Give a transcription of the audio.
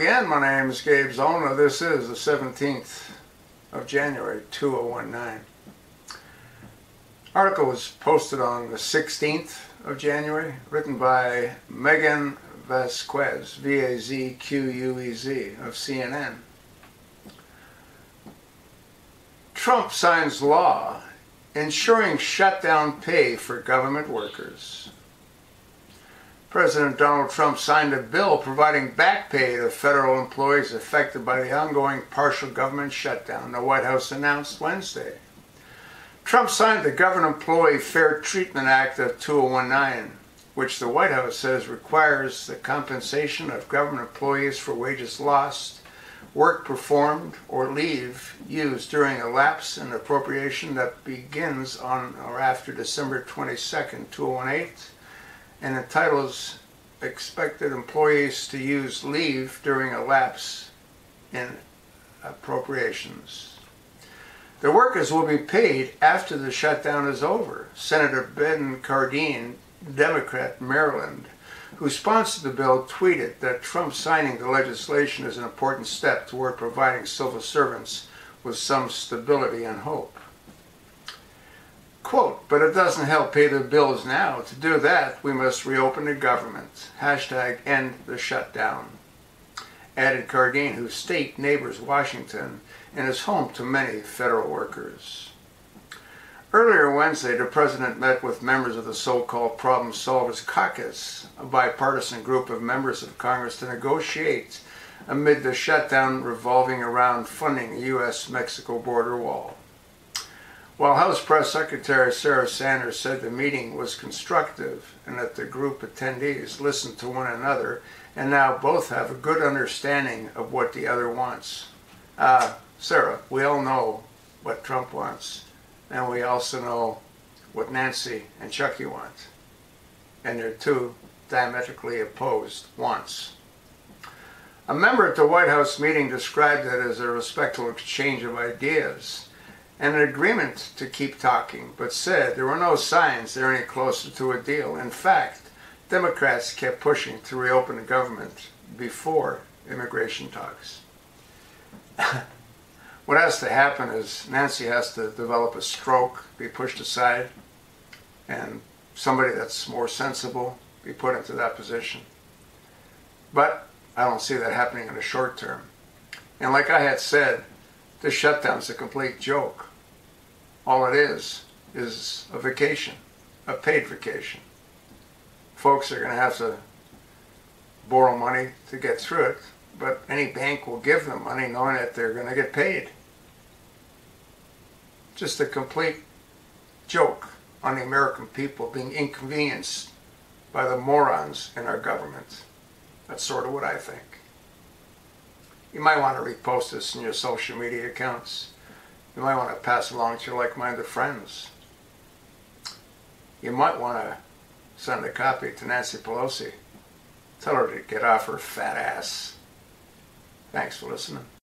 again. My name is Gabe Zolna. This is the 17th of January 2019. Article was posted on the 16th of January, written by Maegan Vazquez, V-A-Z-Q-U-E-Z of CNN. Trump signs law ensuring shutdown pay for government workers. President Donald Trump signed a bill providing back pay to federal employees affected by the ongoing partial government shutdown, the White House announced Wednesday. Trump signed the Government Employee Fair Treatment Act of 2019, which the White House says requires the compensation of government employees for wages lost, work performed, or leave used during a lapse in appropriation that begins on or after December 22, 2018 and entitles expected employees to use leave during a lapse in appropriations. The workers will be paid after the shutdown is over. Senator Ben Cardin, Democrat, Maryland, who sponsored the bill, tweeted that Trump signing the legislation is an important step toward providing civil servants with some stability and hope. Quote, but it doesn't help pay the bills now. To do that, we must reopen the government. Hashtag end the shutdown. Added Cardin, whose state neighbors Washington and is home to many federal workers. Earlier Wednesday, the president met with members of the so-called Problem Solvers Caucus, a bipartisan group of members of Congress to negotiate amid the shutdown revolving around funding the U.S.-Mexico border wall. While House Press Secretary Sarah Sanders said the meeting was constructive and that the group attendees listened to one another and now both have a good understanding of what the other wants. Uh, Sarah, we all know what Trump wants, and we also know what Nancy and Chucky want. And they're two diametrically opposed wants. A member at the White House meeting described it as a respectful exchange of ideas and an agreement to keep talking, but said there were no signs they're any closer to a deal. In fact, Democrats kept pushing to reopen the government before immigration talks. what has to happen is Nancy has to develop a stroke, be pushed aside, and somebody that's more sensible be put into that position. But I don't see that happening in the short term. And like I had said, this shutdown's a complete joke. All it is is a vacation, a paid vacation. Folks are going to have to borrow money to get through it, but any bank will give them money knowing that they're going to get paid. Just a complete joke on the American people being inconvenienced by the morons in our government. That's sort of what I think. You might want to repost this in your social media accounts. You might want to pass along to your like-minded friends. You might want to send a copy to Nancy Pelosi. Tell her to get off her fat ass. Thanks for listening.